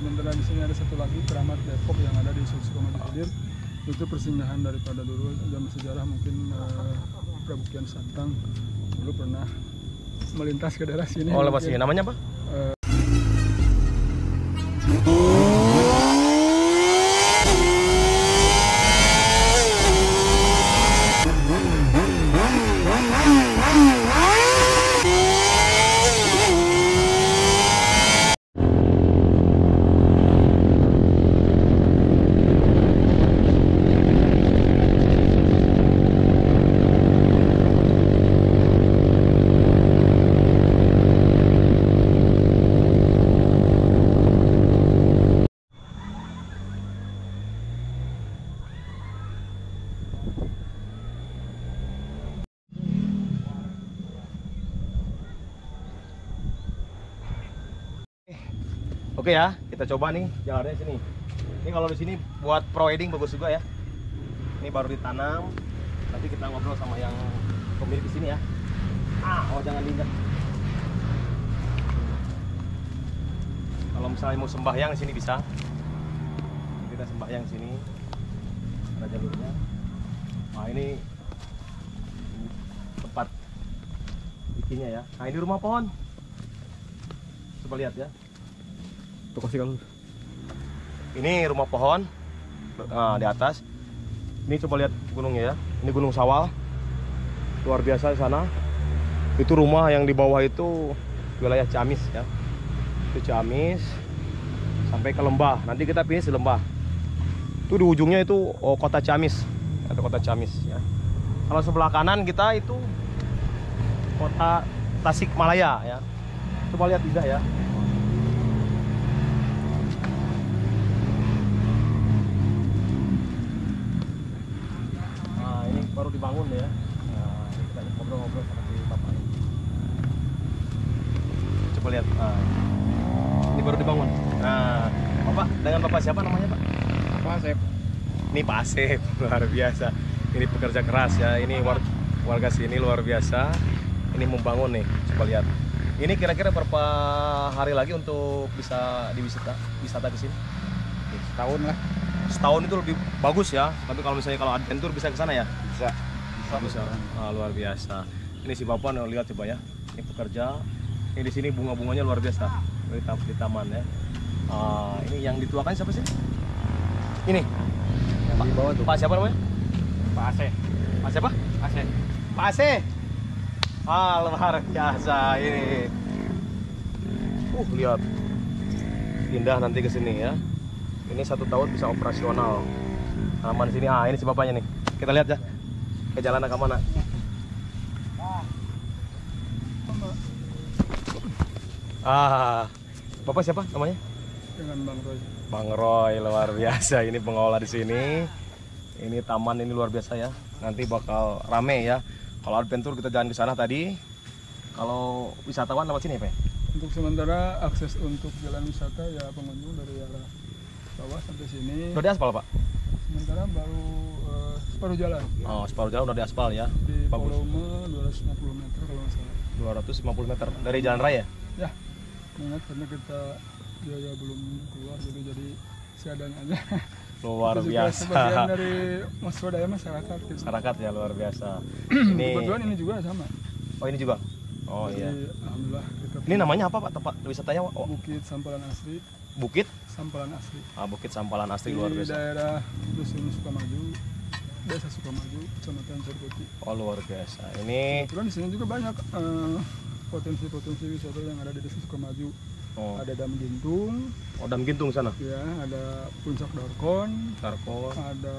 sementara di sini ada satu lagi keramat Depok yang ada di Sukamaju Hilir itu persinggahan daripada dulu zaman sejarah mungkin eh, Prabu Kian Santang dulu pernah melintas ke daerah sini. Oh, lewat sini. Namanya apa? eh, Oke ya, kita coba nih jalannya sini. Ini kalau di sini buat pro wedding bagus juga ya. Ini baru ditanam. Nanti kita ngobrol sama yang pemilik di sini ya. Ah, oh jangan diinjak. Kalau misalnya mau sembahyang sini bisa. Kita sembahyang sini. Ada jalurnya. Nah ini tempat bikinnya ya. Nah ini rumah pohon. Coba lihat ya. Tuh kasih kalau. Ini rumah pohon nah, di atas. Ini coba lihat gunungnya ya. Ini Gunung Sawal. Luar biasa di sana. Itu rumah yang di bawah itu wilayah Ciamis ya. Itu Ciamis sampai ke lembah. Nanti kita finish di lembah. Itu di ujungnya itu oh, kota Ciamis. Atau kota Ciamis ya. Kalau sebelah kanan kita itu kota Tasikmalaya ya. Coba lihat tidak ya. Nah, ini baru dibangun ya. Nah, kita ngobrol-ngobrol si bapak. Coba lihat. Nah, ini baru dibangun. Nah, bapak dengan bapak siapa namanya pak? Pak Asep. Ini Pak Asep, luar biasa. Ini pekerja keras ya. Ini war- warga sini luar biasa. Ini membangun nih. Coba lihat. Ini kira-kira berapa hari lagi untuk bisa diwisata wisata ke sini? Setahun lah. Setahun itu lebih bagus ya. Tapi kalau misalnya kalau adventure bisa ke sana ya? Bisa. Bisa. Ah, luar biasa. Ini si bapak nih lihat coba ya. Ini pekerja. Ini di sini bunga-bunganya luar biasa. Di, tam- di taman ya. Ah, ini yang dituakan siapa sih? Ini. Yang di bawah tuh. Pak siapa namanya? Pak Asep. Pak siapa? Asep. Pak Ase. Ah, luar biasa ini. Uh, lihat. Indah nanti ke sini ya. Ini satu tahun bisa operasional. Aman sini. Ah, ini si bapaknya nih. Kita lihat ya. Ke jalan ke mana? Ah, bapak siapa namanya? Dengan Bang Roy. Bang Roy luar biasa ini pengelola di sini. Ini taman ini luar biasa ya. Nanti bakal rame ya. Kalau adventure kita jalan ke sana tadi. Kalau wisatawan lewat sini ya, Pak? Untuk sementara akses untuk jalan wisata ya pengunjung dari arah bawah sampai sini. Udah di aspal, Pak? Sementara baru eh, separuh jalan. Oh, separuh jalan udah di aspal ya. Di Bagus. volume 250 meter kalau nggak salah. 250 meter dari jalan raya. Ya, ingat karena kita biaya belum keluar jadi jadi seadanya aja. Luar Itu biasa. Sebagian dari swadaya masyarakat. Gitu. Masyarakat ya luar biasa. Ini Kebetulan ini juga sama. Oh, ini juga. Oh Jadi, iya. Alhamdulillah kita Ini namanya apa, Pak? Tempat wisatanya oh, Bukit Sampalan Asri, Bukit Sampalan Asri. ah, Bukit Sampalan Asri Di luar biasa. daerah Dusun Sukamaju, Desa Sukamaju, Kecamatan Cerpeti. Oh, luar biasa. Ini Kebetulan di sini juga banyak eh, potensi-potensi wisata yang ada di Desa Sukamaju. oh, Ada Dam Gintung, oh Dam Gintung sana. ya, ada Puncak Dorkon, Tarkon. ada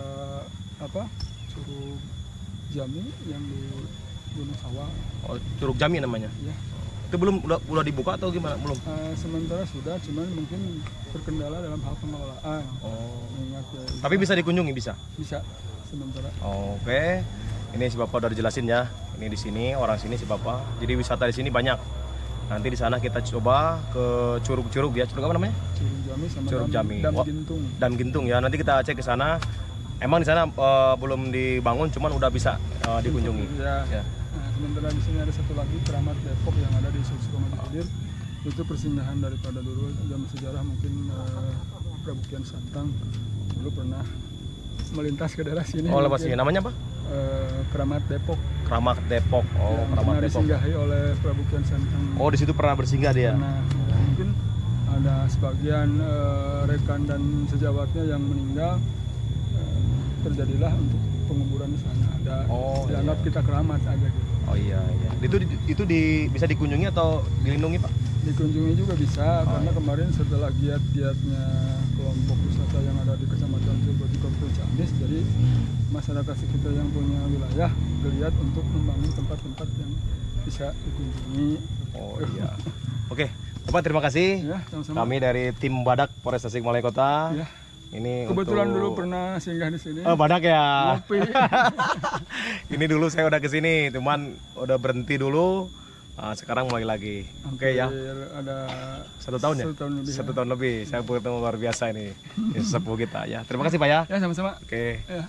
apa? Curug Jami yang di Gunung Sawah. Oh, Curug Jami namanya. Ya, Itu belum udah, udah dibuka atau gimana? Belum. Eh, sementara sudah, cuman mungkin terkendala dalam hal pengelolaan. Oh. Mengingat ya, Tapi bisa dikunjungi bisa. bisa sementara. Oke. Ini si Bapak udah dijelasin ya. Ini di sini orang sini si Bapak. Jadi wisata di sini banyak. Nanti di sana kita coba ke curug-curug ya. Curug apa namanya? Curug Jami sama Curug Dam, Jami. Dam. Gintung. Dam Gintung ya. Nanti kita cek ke sana. Emang di sana eh, belum dibangun, cuman udah bisa eh, dikunjungi. Ya. Ya. Sementara di sini ada satu lagi keramat Depok yang ada di Hilir. itu persinggahan daripada dulu zaman sejarah mungkin eh, Prabu Kian Santang dulu pernah melintas ke daerah sini. Oh mungkin, sini. Namanya apa? eh, Keramat Depok Keramat Depok. Oh yang Keramat pernah Depok. disinggahi oleh Prabu Kian Santang. Oh di situ pernah bersinggah dia. Karena ya, mungkin ada sebagian eh, rekan dan sejawatnya yang meninggal eh, terjadilah untuk penguburan di sana ada Oh, iya. kita keramat aja gitu Oh iya iya. Itu itu di, bisa dikunjungi atau dilindungi pak? dikunjungi juga bisa Oh, karena iya. kemarin setelah giat-giatnya kelompok wisata yang ada di kecamatan Cirebon di Kabupaten Ciamis jadi masyarakat sekitar yang punya wilayah geliat untuk membangun tempat-tempat yang bisa dikunjungi Oh iya. Oke, Bapak terima kasih. ya sama-sama Kami dari tim Badak Polres Tasikmalaya Kota. ya Ini kebetulan untuk- dulu pernah singgah di sini Oh Badak ya. ngopi Ini dulu saya udah ke sini, cuman udah berhenti dulu. Ah, sekarang mulai lagi. Oke ya. Hampir ada Satu tahun ya? satu tahun lebih Satu ya. tahun lebih. Saya bertemu luar biasa ini. Ini sesepuh kita ya. Terima kasih Pak ya. ya sama-sama Oke. ya